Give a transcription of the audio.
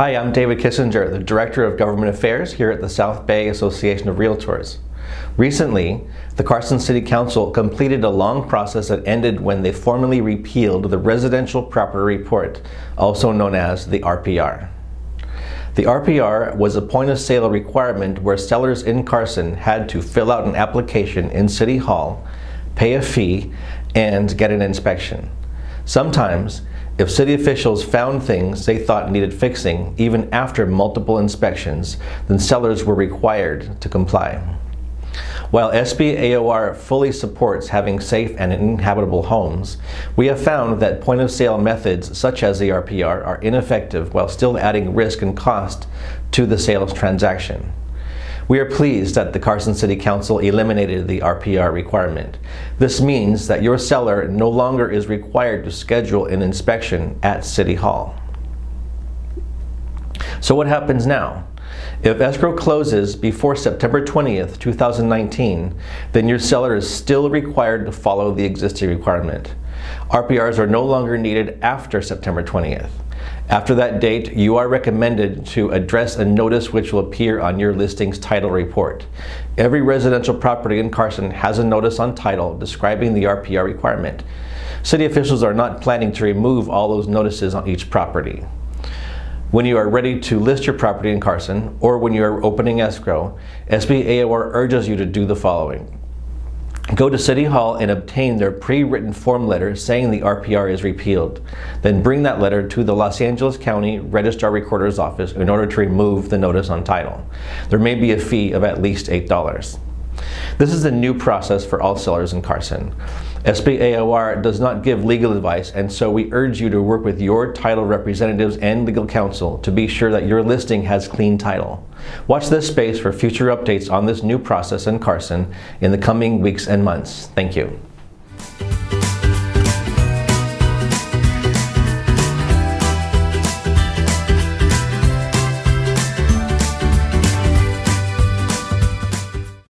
Hi, I'm David Kissinger, the Director of Government Affairs here at the South Bay Association of Realtors. Recently, the Carson City Council completed a long process that ended when they formally repealed the Residential Property Report, also known as the RPR. The RPR was a point of sale requirement where sellers in Carson had to fill out an application in City Hall, pay a fee, and get an inspection. Sometimes, if city officials found things they thought needed fixing, even after multiple inspections, then sellers were required to comply. While SB AOR fully supports having safe and inhabitable homes, we have found that point of sale methods such as the RPR are ineffective while still adding risk and cost to the sales transaction. We are pleased that the Carson City Council eliminated the RPR requirement. This means that your seller no longer is required to schedule an inspection at City Hall. So what happens now? If escrow closes before September 20th, 2019, then your seller is still required to follow the existing requirement. RPRs are no longer needed after September 20th. After that date, you are recommended to address a notice which will appear on your listing's title report. Every residential property in Carson has a notice on title describing the RPR requirement. City officials are not planning to remove all those notices on each property. When you are ready to list your property in Carson, or when you are opening escrow, SB AOR urges you to do the following. Go to City Hall and obtain their pre-written form letter saying the RPR is repealed. Then bring that letter to the Los Angeles County Registrar Recorder's Office in order to remove the notice on title. There may be a fee of at least $8. This is a new process for all sellers in Carson. SBAOR does not give legal advice, and so we urge you to work with your title representatives and legal counsel to be sure that your listing has clean title. Watch this space for future updates on this new process in Carson in the coming weeks and months. Thank you.